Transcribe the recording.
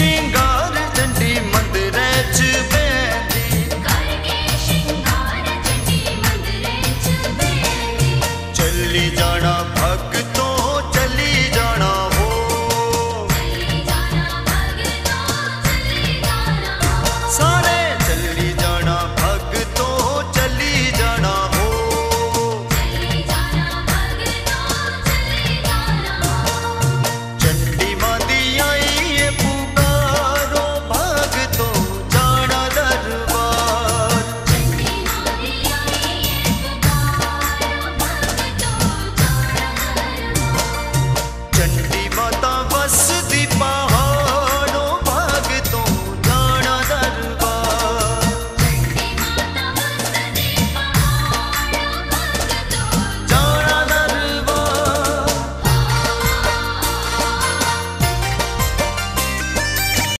machine gun.